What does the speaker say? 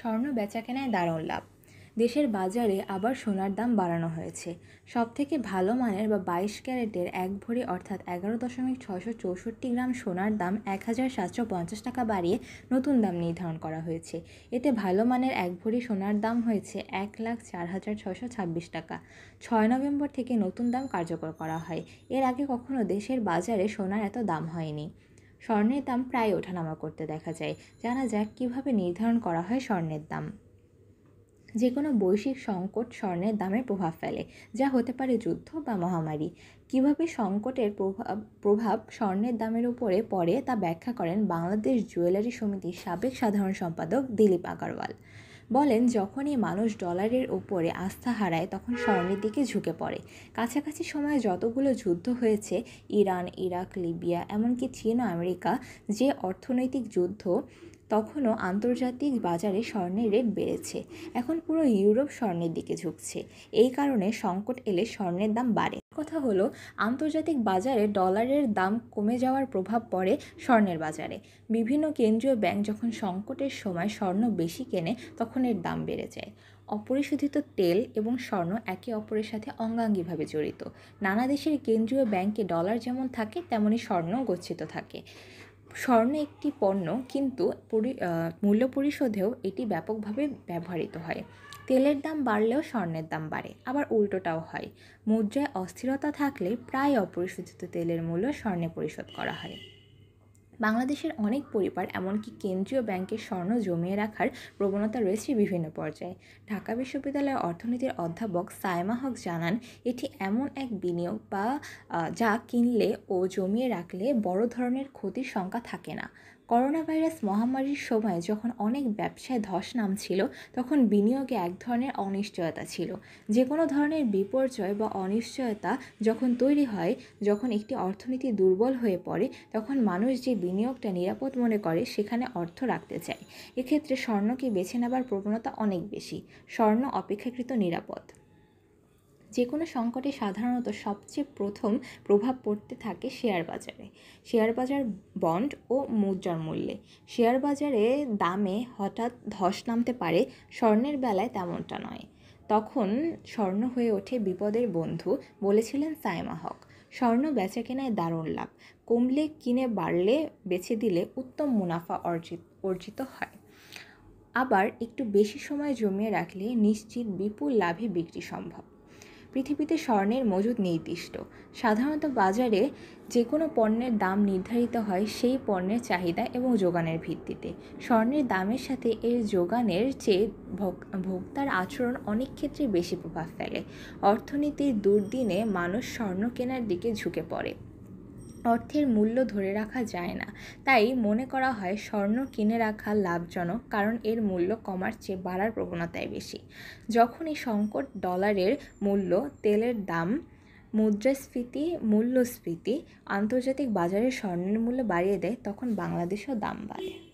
স্বর্ণ বেচাকেনায় দারুণ লাভ। দেশের বাজারে আবার সোনার দাম বাড়ানো হয়েছে। সবথেকে ভালো মানের বা বাইশ ক্যারেটের এক ভরি অর্থাৎ এগারো দশমিক ছশো চৌষট্টি গ্রাম সোনার দাম এক হাজার সাতশো পঞ্চাশ টাকা বাড়িয়ে নতুন দাম নির্ধারণ করা হয়েছে। এতে ভালো মানের এক ভরি সোনার দাম হয়েছে এক লাখ চার হাজার ছশো ছাব্বিশ টাকা। ছয় নভেম্বর থেকে নতুন দাম কার্যকর করা হয়। এর আগে কখনো দেশের বাজারে সোনার এত দাম হয়নি। স্বর্ণের দাম প্রায় ওঠানামা করতে দেখা যায়। জানা যাক কীভাবে নির্ধারণ করা হয় স্বর্ণের দাম। যে কোনো বৈশ্বিক সংকট স্বর্ণের দামে প্রভাব ফেলে, যা হতে পারে যুদ্ধ বা মহামারী। কীভাবে সংকটের প্রভাব প্রভাব স্বর্ণের দামের উপরে পড়ে তা ব্যাখ্যা করেন বাংলাদেশ জুয়েলারি সমিতির সাবেক সাধারণ সম্পাদক দিলীপ আগারওয়াল। বলেন, যখনই মানুষ ডলারের ওপরে আস্থা হারায়, তখন স্বর্ণের দিকে ঝুঁকে পড়ে। কাছাকাছি সময়ে যতগুলো যুদ্ধ হয়েছে, ইরান, ইরাক, লিবিয়া, এমনকি চীন আমেরিকা, যে অর্থনৈতিক যুদ্ধ তখনও আন্তর্জাতিক বাজারে স্বর্ণের রেট বেড়েছে। এখন পুরো ইউরোপ স্বর্ণের দিকে ঝুঁকছে। এই কারণে সংকট এলে স্বর্ণের দাম বাড়ে। কথা হলো, আন্তর্জাতিক বাজারে ডলারের দাম কমে যাওয়ার প্রভাব পড়ে স্বর্ণের বাজারে। বিভিন্ন কেন্দ্রীয় ব্যাংক যখন সংকটের সময় স্বর্ণ বেশি কেনে, তখন এর দাম বেড়ে যায়। অপরিশোধিত তেল এবং স্বর্ণ একে অপরের সাথে অঙ্গাঙ্গিভাবে জড়িত। নানা দেশের কেন্দ্রীয় ব্যাংকে ডলার যেমন থাকে তেমনই স্বর্ণ গচ্ছিত থাকে। স্বর্ণ একটি পণ্য কিন্তু মূল্য পরিশোধেও এটি ব্যাপকভাবে ব্যবহৃত হয়। তেলের দাম বাড়লেও স্বর্ণের দাম বাড়ে, আবার উল্টোটাও হয়। মুদ্রায় অস্থিরতা থাকলে প্রায় অপরিশোধিত তেলের মূল্য স্বর্ণে পরিশোধ করা হয়। বাংলাদেশের অনেক পরিবার, এমনকি কেন্দ্রীয় ব্যাংকের স্বর্ণ জমিয়ে রাখার প্রবণতা রয়েছে বিভিন্ন পর্যায়ে। ঢাকা বিশ্ববিদ্যালয়ের অর্থনীতির অধ্যাপক সায়মা হক জানান, এটি এমন এক বিনিয়োগ বা যা কিনলে ও জমিয়ে রাখলে বড় ধরনের ক্ষতির শঙ্কা থাকে না। করোনা ভাইরাস মহামারীর সময় যখন অনেক ব্যবসায় ধস নামছিল, তখন বিনিয়োগে এক ধরনের অনিশ্চয়তা ছিল। যে কোনো ধরনের বিপর্যয় বা অনিশ্চয়তা যখন তৈরি হয়, যখন একটি অর্থনীতি দুর্বল হয়ে পড়ে, তখন মানুষ যে বিনিয়োগটা নিরাপদ মনে করে, সেখানে অর্থ রাখতে চায়। এক্ষেত্রে স্বর্ণকে বেছে নেবার প্রবণতা অনেক বেশি। স্বর্ণ অপেক্ষাকৃত নিরাপদ। যে কোনো সংকটে সাধারণত সবচেয়ে প্রথম প্রভাব পড়তে থাকে শেয়ার বাজারে। শেয়ার বাজার বন্ড ও মুদ্রার মূল্যে। শেয়ার বাজারে দামে হঠাৎ ধস নামতে পারে, স্বর্ণের বেলায় তেমনটা নয়। তখন স্বর্ণ হয়ে ওঠে বিপদের বন্ধু, বলেছিলেন সাইমা হক। স্বর্ণ বেচা কেনায় দারুণ লাভ। কমলে কিনে বাড়লে বেছে দিলে উত্তম মুনাফা অর্জিত অর্জিত হয়। আবার একটু বেশি সময় জমিয়ে রাখলে নিশ্চিত বিপুল লাভে বিক্রি সম্ভব। পৃথিবীতে স্বর্ণের মজুদ নির্দিষ্ট। সাধারণত বাজারে যে কোনো পণ্যের দাম নির্ধারিত হয় সেই পণ্যের চাহিদা এবং যোগানের ভিত্তিতে। স্বর্ণের দামের সাথে এর যোগানের চেয়ে ভোক্তার আচরণ অনেক ক্ষেত্রে বেশি প্রভাব ফেলে। অর্থনীতির দুর্দিনে মানুষ স্বর্ণ কেনার দিকে ঝুঁকে পড়ে। অর্থের মূল্য ধরে রাখা যায় না। তাই মনে করা হয় স্বর্ণ কিনে রাখা লাভজনক কারণ এর মূল্য কমার চেয়ে বাড়ার প্রবণতায় বেশি। যখন এই সংকট ডলারের মূল্য, তেলের দাম, মুদ্রাস্ফীতি, মূল্যস্ফীতি, আন্তর্জাতিক বাজারে স্বর্ণের মূল্য বাড়িয়ে দেয়, তখন বাংলাদেশেও দাম বাড়ে।